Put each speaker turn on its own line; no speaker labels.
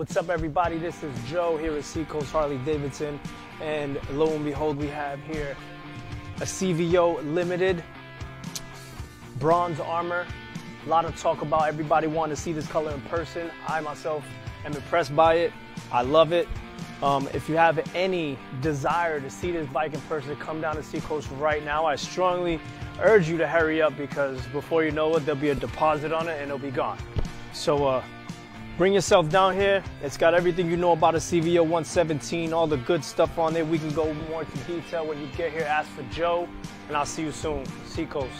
What's up, everybody? This is Joe here at Seacoast Harley Davidson, and lo and behold, we have here a CVO Limited bronze armor. A lot of talk about everybody wanting to see this color in person. I myself am impressed by it. I love it. Um, if you have any desire to see this bike in person, come down to Seacoast right now. I strongly urge you to hurry up because before you know it, there'll be a deposit on it and it'll be gone. So uh, bring yourself down here. It's got everything you know about a CVO 117, all the good stuff on there. We can go more into detail when you get here. Ask for Joe, and I'll see you soon. Seacoast.